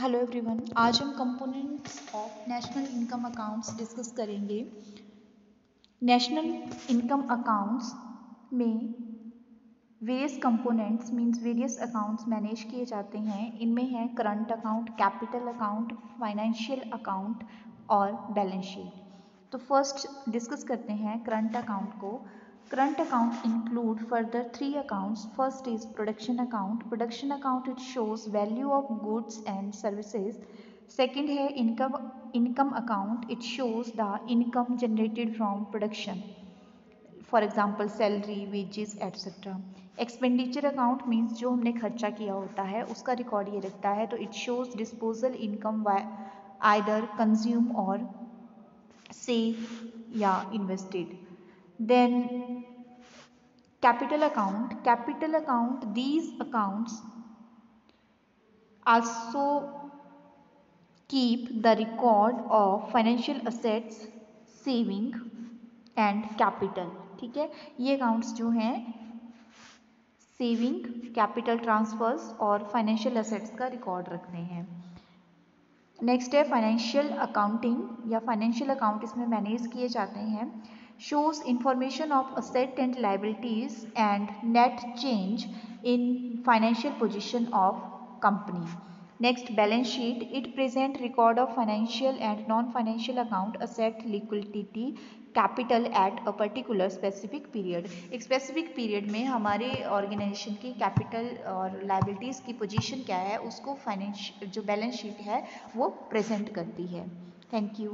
Hello everyone आज हम components of national income accounts discuss करेंगे। नेशनल इनकम अकाउंट्स में various components means various accounts manage किए जाते हैं। इनमें है current account capital account financial account और बैलेंस शीट तो फ़र्स्ट डिस्कस करते हैं करंट अकाउंट को। Current account include further three accounts. First is production account. Production account it shows value of goods and services. Second है income income account. It shows the income generated from production. For example salary, wages, etc. Expenditure account means जो हमने खर्चा किया होता है उसका record ये रखता है तो it shows disposal income either consume और सेव या invested then capital account capital account, these accounts also keep the record of financial assets, saving and capital ठीक है? ये अकाउंट्स जो हैं सेविंग कैपिटल ट्रांसफर्स और फाइनेंशियल असेट्स का record रखते हैं। नेक्स्ट है फाइनेंशियल अकाउंटिंग या फाइनेंशियल अकाउंट इसमें मैनेज किए जाते हैं। Shows information of asset and liabilities and net change in financial position of company. Next balance sheet it present record of financial and non-financial account asset liquidity capital at a particular specific period एक specific period में हमारे organisation की capital और liabilities की position क्या है उसको finance जो बैलेंस शीट है वो प्रेजेंट करती है थैंक यू